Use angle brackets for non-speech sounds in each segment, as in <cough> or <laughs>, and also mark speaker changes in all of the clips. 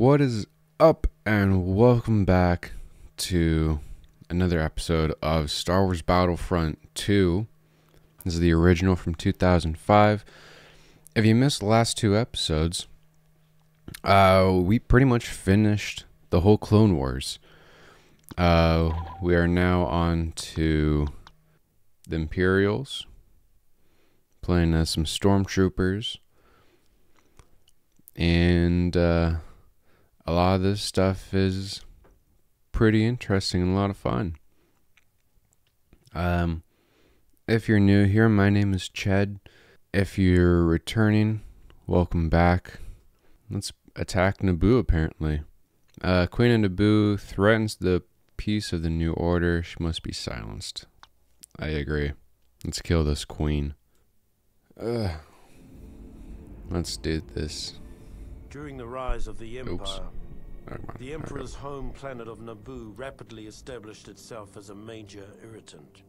Speaker 1: What is up, and welcome back to another episode of Star Wars Battlefront 2. This is the original from 2005. If you missed the last two episodes, uh, we pretty much finished the whole Clone Wars. Uh, we are now on to the Imperials, playing as some stormtroopers, and uh, a lot of this stuff is pretty interesting and a lot of fun. Um, if you're new here, my name is Ched. If you're returning, welcome back. Let's attack Naboo, apparently. Uh, Queen of Naboo threatens the peace of the New Order. She must be silenced. I agree. Let's kill this queen. Ugh. Let's do this.
Speaker 2: During the rise of the Empire,
Speaker 1: Oops.
Speaker 2: The Emperor's home planet of Naboo rapidly established itself as a major irritant.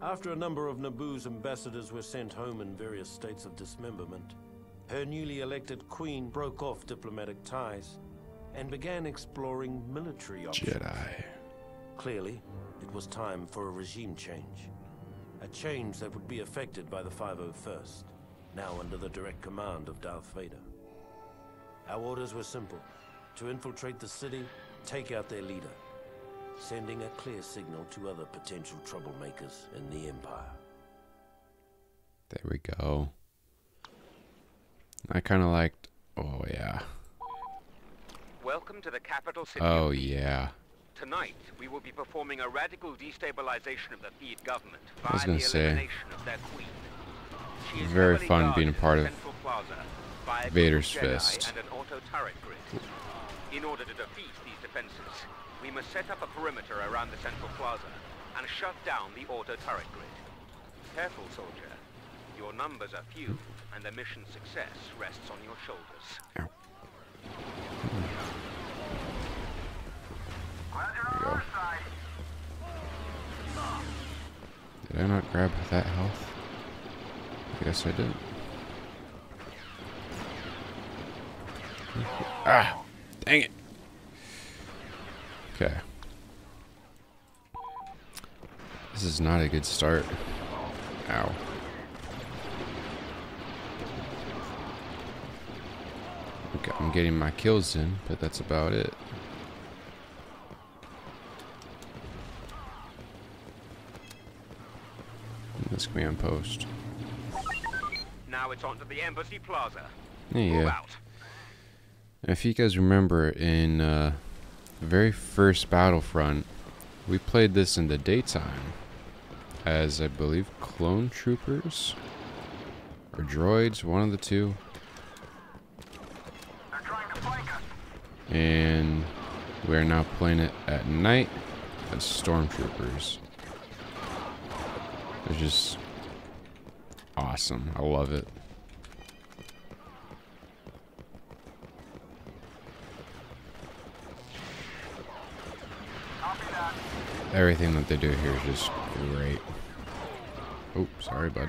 Speaker 2: After a number of Naboo's ambassadors were sent home in various states of dismemberment, her newly elected queen broke off diplomatic ties and began exploring military options.
Speaker 1: Jedi.
Speaker 2: Clearly, it was time for a regime change. A change that would be affected by the 501st, now under the direct command of Darth Vader. Our orders were simple. To infiltrate the city, take out their leader, sending a clear signal to other potential troublemakers in the Empire.
Speaker 1: There we go. I kind of liked. Oh yeah.
Speaker 3: Welcome to the capital city.
Speaker 1: Oh yeah.
Speaker 3: Tonight, we will be performing a radical destabilization of the Theed government
Speaker 1: I was
Speaker 3: via
Speaker 1: gonna
Speaker 3: the
Speaker 1: say,
Speaker 3: elimination of their queen. She is
Speaker 1: very fun being a part of
Speaker 3: Plaza by a group of
Speaker 1: Vader's
Speaker 3: Jedi
Speaker 1: fist.
Speaker 3: and an auto turret grid. In order to defeat these defenses, we must set up a perimeter around the Central Plaza and shut down the auto turret grid. Careful, soldier. Your numbers are few, and the mission's success rests on your shoulders.
Speaker 1: Did I not grab that health? I guess I did. Ah! Dang it! Okay. This is not a good start. Ow. Okay, I'm getting my kills in, but that's about it. This command post.
Speaker 3: Now it's on to the Embassy Plaza.
Speaker 1: Yeah,
Speaker 3: Move out.
Speaker 1: If you guys remember, in uh, the very first Battlefront, we played this in the daytime as, I believe, clone troopers or droids, one of the two. And we're now playing it at night as stormtroopers. It's just awesome. I love it. Everything that they do here is just great. Oh, sorry, bud.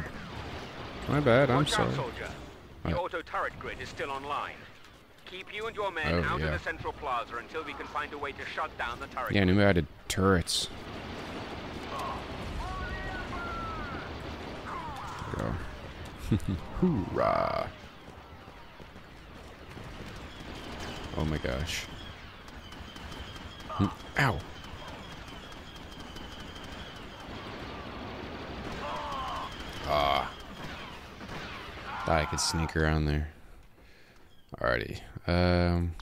Speaker 1: My bad, I'm
Speaker 3: Watch
Speaker 1: sorry.
Speaker 3: out, soldier. The
Speaker 1: What?
Speaker 3: auto turret grid is still online. Keep you and your men
Speaker 1: Oh,
Speaker 3: out
Speaker 1: yeah.
Speaker 3: of the central plaza until we can find a way to shut down the turret.
Speaker 1: Yeah, I knew I added turrets. Go. <laughs> Hoorah. Oh my gosh. Hmm, Ow. Ah. Thought I could sneak around there. Alrighty. Um.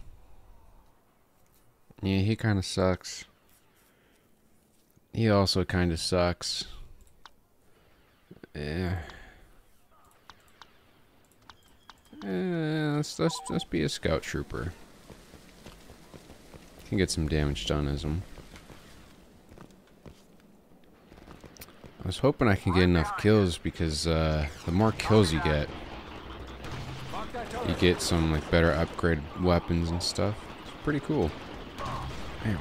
Speaker 1: Yeah, he kind of sucks. He also kind of sucks. Yeah. Eh, let's, let's, let's be a scout trooper. Can get some damage done as him. I was hoping I can get enough kills because uh, the more kills you get, you get some like better upgraded weapons and stuff. It's pretty cool. Damn.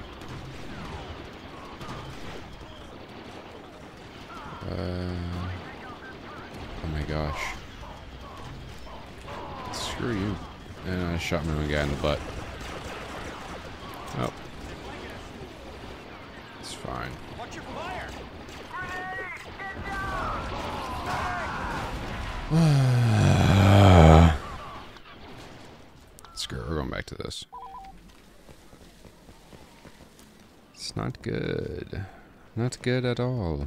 Speaker 1: Uh, oh my gosh. Screw you. And I shot my own guy in the butt. Oh. It's fine.
Speaker 3: Watch your fire!
Speaker 1: Screw it, we're going back to this. It's not good. Not good at all.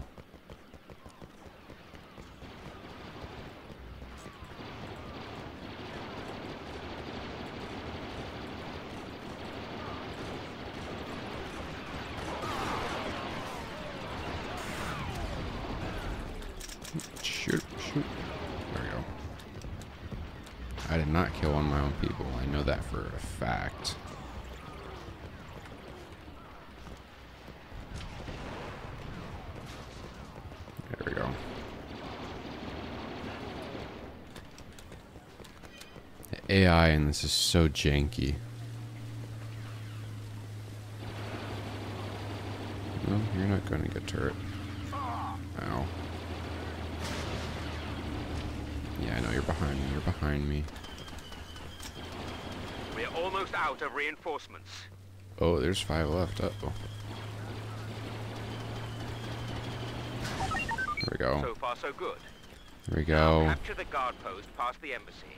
Speaker 1: Shoot, shoot. There we go. I did not kill one of my own people. I know that for a fact. There we go. The AI and this is so janky. No, you're not going to get turret. Ow. Yeah, I know you're behind me. You're behind me.
Speaker 3: We're almost out of reinforcements.
Speaker 1: Oh, there's five left. Uh oh. There we go.
Speaker 3: So far, so good.
Speaker 1: There we go.
Speaker 3: Capture the guard post past the embassy.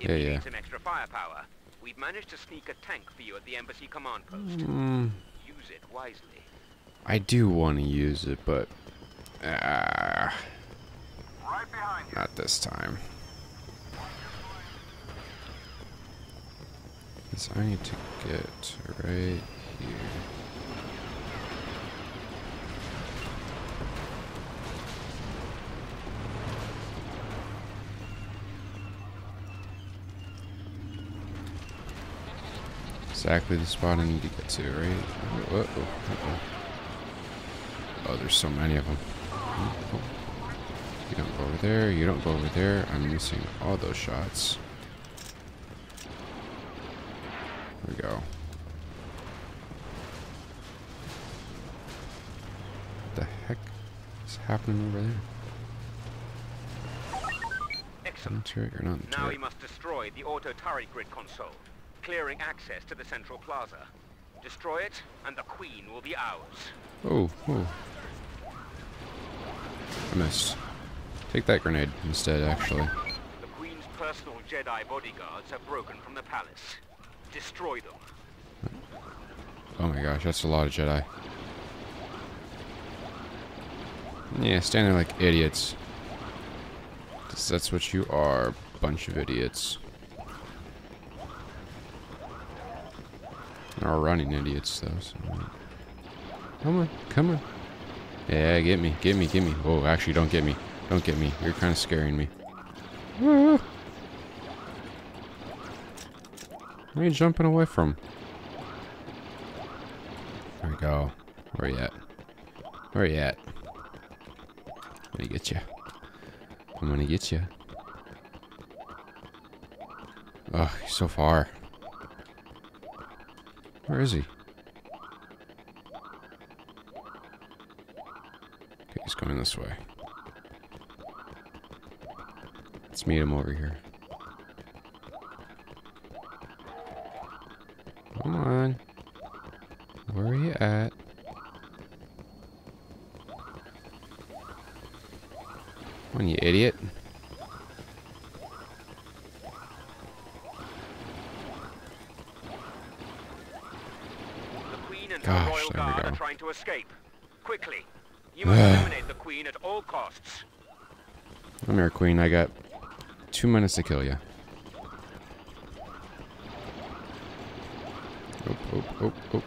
Speaker 3: If
Speaker 1: Yeah,
Speaker 3: you
Speaker 1: yeah.
Speaker 3: need some extra firepower, we've managed to sneak a tank for you at the embassy command post.
Speaker 1: Mm,
Speaker 3: Use it wisely.
Speaker 1: I do want to use it, but ah,
Speaker 3: Right you.
Speaker 1: not this time. 'Cause I need to get right here. Exactly the spot I need to get to, right? Uh-oh, uh-oh. Oh, there's so many of them. You don't go over there, you don't go over there. I'm missing all those shots. There we go. What the heck is happening over there?
Speaker 3: Excellent.
Speaker 1: Turret, you're not
Speaker 3: Now we must destroy the auto turret grid console, clearing access to the central plaza. Destroy it, and the queen will be ours.
Speaker 1: Oh, oh. I missed. Take that grenade instead, actually.
Speaker 3: The queen's personal Jedi bodyguards have broken from the palace. Destroy them.
Speaker 1: Oh my gosh, that's a lot of Jedi. Yeah, standing like idiots. That's what you are, bunch of idiots. Or running idiots, though. So. Come on, come on. Yeah, get me, get me, get me. Oh, actually, don't get me. Don't get me. You're kind of scaring me. Where are you jumping away from? There we go. Where are you at? Where are you at? I'm gonna get you. I'm gonna get you. Oh, so far. Where is he? Okay, he's coming this way. Let's meet him over here. Come on. Where are you at? Come on, you idiot.
Speaker 3: The queen and
Speaker 1: Gosh,
Speaker 3: her royal
Speaker 1: there
Speaker 3: guard are trying to escape. Quickly. You <sighs> must eliminate the queen at all costs.
Speaker 1: Come here, Queen. I got two minutes to kill you. Oh, oh, oh, oh.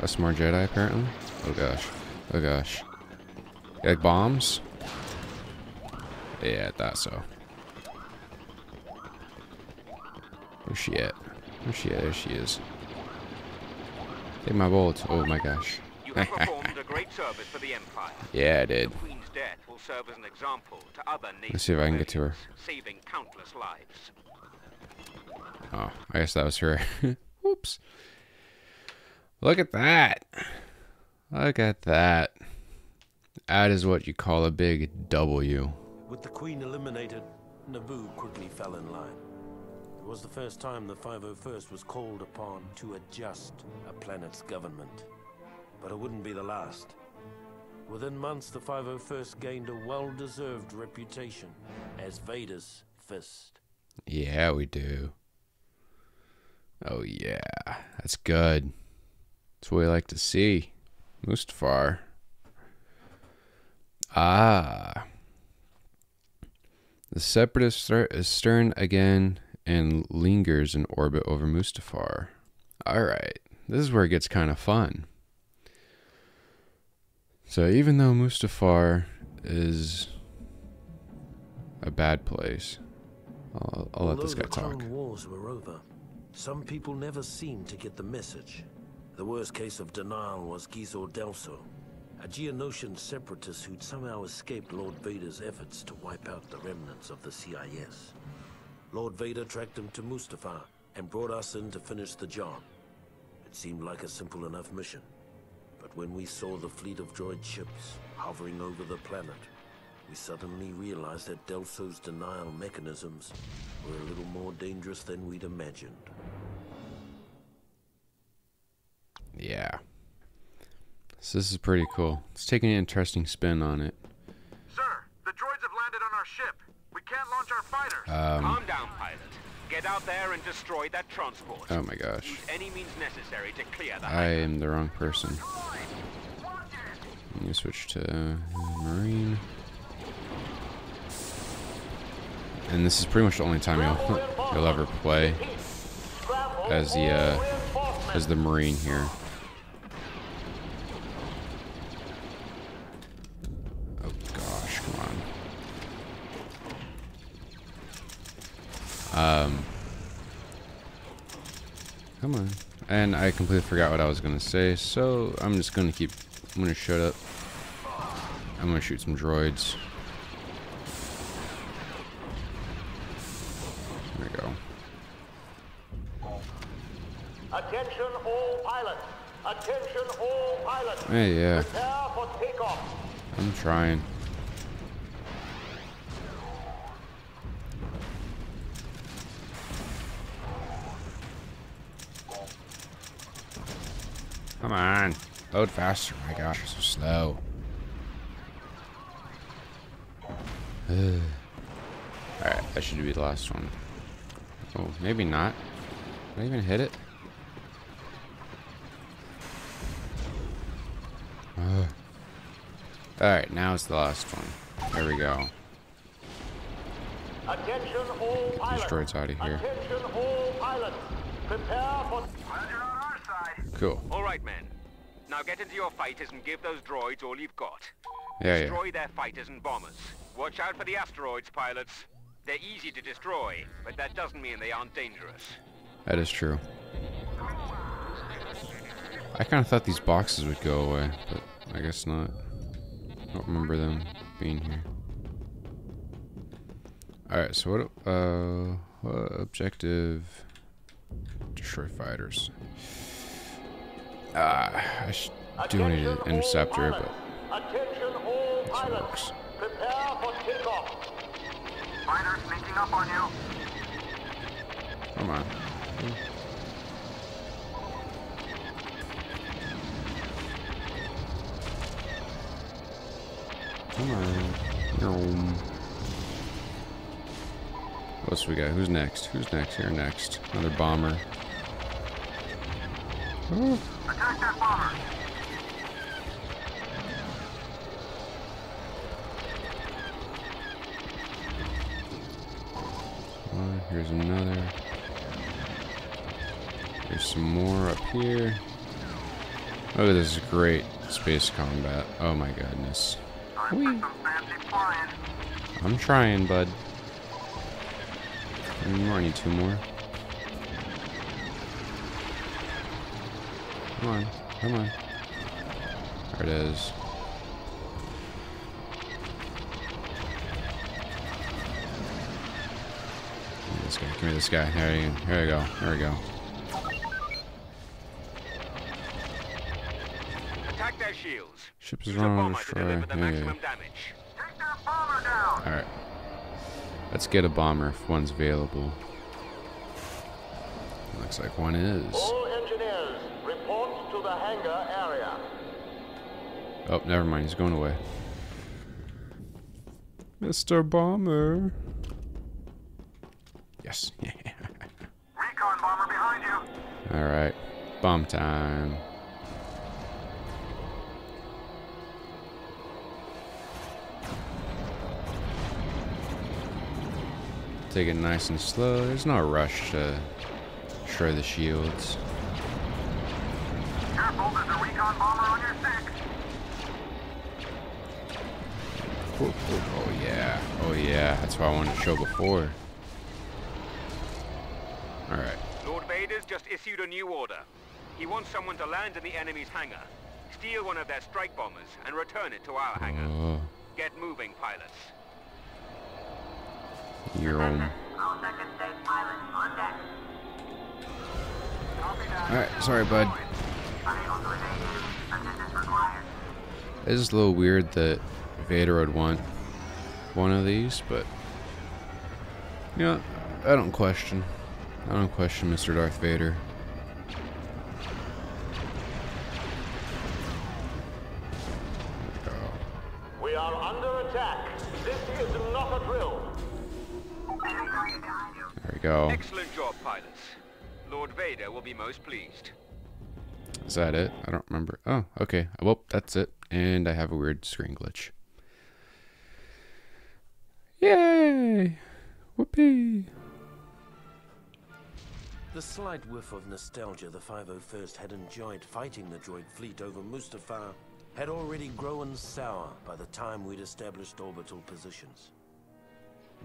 Speaker 1: That's more Jedi, apparently. Oh, gosh. Oh, gosh. Like bombs? Yeah, I thought so. Where's she at? Where's she at? There she is. Take my bullets. Oh, my gosh.
Speaker 3: You have <laughs> performed a great service for the Empire.
Speaker 1: Yeah, I did.
Speaker 3: The Queen's death will serve as an example to other nations.
Speaker 1: Let's see if I can get to her.
Speaker 3: Saving countless lives.
Speaker 1: Oh, I guess that was her. <laughs> Oops. Look at that. Look at that. That is what you call a big W.
Speaker 2: With the Queen eliminated, Naboo quickly fell in line. Was the first time the 501st was called upon to adjust a planet's government. But it wouldn't be the last. Within months, the 501st gained a well-deserved reputation as Vader's fist.
Speaker 1: Yeah, we do. Oh yeah, that's good. That's what we like to see. Mustafar. Ah. The Separatist threat is stern again and lingers in orbit over Mustafar. Alright, this is where it gets kind of fun. So even though Mustafar is a bad place, I'll, I'll let this guy
Speaker 2: the
Speaker 1: talk.
Speaker 2: Clone Wars were over, some people never seemed to get the message. The worst case of denial was Gizor Delso, a Geonosian separatist who'd somehow escaped Lord Vader's efforts to wipe out the remnants of the CIS. Lord Vader tracked him to Mustafar and brought us in to finish the job. It seemed like a simple enough mission. But when we saw the fleet of droid ships hovering over the planet, we suddenly realized that Delso's denial mechanisms were a little more dangerous than we'd imagined.
Speaker 1: Yeah. So this is pretty cool. It's taking an interesting spin on it.
Speaker 4: Sir, the droids have landed on our ship. Can't launch our fighters.
Speaker 1: Um,
Speaker 3: Calm down, pilot. Get out there and destroy that transport.
Speaker 1: oh my gosh.
Speaker 3: Use any means necessary to clear the
Speaker 1: I am the wrong person. Let me switch to Marine. And this is pretty much the only time you'll, you'll ever play as the uh, as the Marine here. Oh gosh, come on. Um, come on. And I completely forgot what I was gonna say, so I'm just gonna keep. I'm gonna shut up. I'm gonna shoot some droids. There we go.
Speaker 4: Attention all pilots. Attention all pilots.
Speaker 1: Hey, yeah,
Speaker 4: Prepare for takeoff.
Speaker 1: I'm trying. Come on. Load faster. Oh my gosh, you're so slow. <sighs> Alright, that should be the last one. Oh, maybe not. Did I even hit it? <sighs> Alright, now it's the last one. There we go.
Speaker 4: Attention all pilots.
Speaker 1: droids outta here. Cool.
Speaker 3: All right, men. Now get into your fighters and give those droids all you've got.
Speaker 1: Yeah, yeah.
Speaker 3: Destroy their fighters and bombers. Watch out for the asteroids, pilots. They're easy to destroy, but that doesn't mean they aren't dangerous.
Speaker 1: That is true. I kind of thought these boxes would go away, but I guess not. I don't remember them being here. Alright, so what, uh, what objective? Destroy fighters. Ah, I should do need an interceptor, but
Speaker 4: Attention
Speaker 1: this
Speaker 4: pilots.
Speaker 1: works.
Speaker 4: Prepare for takeoff. Fighters sneaking up on you.
Speaker 1: Come on. Come on. No. What else we got? Who's next? Who's next? Here next. Another bomber.
Speaker 4: Attack that bomber.
Speaker 1: here's another. There's some more up here. Oh, this is great space combat. Oh my goodness. I'm trying, bud. I need two more. Come on, come on. There it is. Give me this guy, give me this guy. There you, here we go, there we go.
Speaker 3: Attack their shields.
Speaker 1: Ship is
Speaker 3: Use a
Speaker 1: running on
Speaker 3: bomber to
Speaker 1: destroy.
Speaker 3: deliver the
Speaker 1: Yeah, yeah,
Speaker 3: maximum damage.
Speaker 4: Take that bomber down.
Speaker 1: Alright. Let's get a bomber if one's available. Looks like one is.
Speaker 4: All engineers, report to the hangar area.
Speaker 1: Oh, never mind. He's going away. Mr. Bomber. Yes. <laughs>
Speaker 4: Recon bomber behind you.
Speaker 1: All right. Bomb time. Take it nice and slow. There's no rush to shred the shields.
Speaker 4: Careful, there's a recon bomber on your six.
Speaker 1: Oh, oh, oh, yeah. Oh yeah. That's what I wanted to show before. All right.
Speaker 3: Lord Vader's just issued a new order. He wants someone to land in the enemy's hangar, steal one of their strike bombers, and return it to our hangar.
Speaker 1: Oh,
Speaker 3: Get moving, pilots.
Speaker 1: you're um.
Speaker 4: All second stage
Speaker 1: It's just a little weird that Vader would want one of these, but you know, I don't question. I don't question Mr. Darth Vader.
Speaker 4: We are under attack. This is not a drill.
Speaker 1: there we go.
Speaker 3: Excellent job, pilots. Lord Vader will be most pleased.
Speaker 1: Is that it? I don't remember. Oh, okay. Well, that's it. And I have a weird screen glitch. Yay! Whoopee!
Speaker 2: The slight whiff of nostalgia the 501st had enjoyed fighting the droid fleet over Mustafar had already grown sour by the time we'd established orbital positions.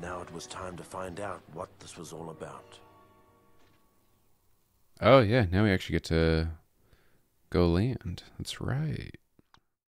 Speaker 2: Now it was time to find out what this was all about.
Speaker 1: Oh yeah, now we actually get to go land. That's right.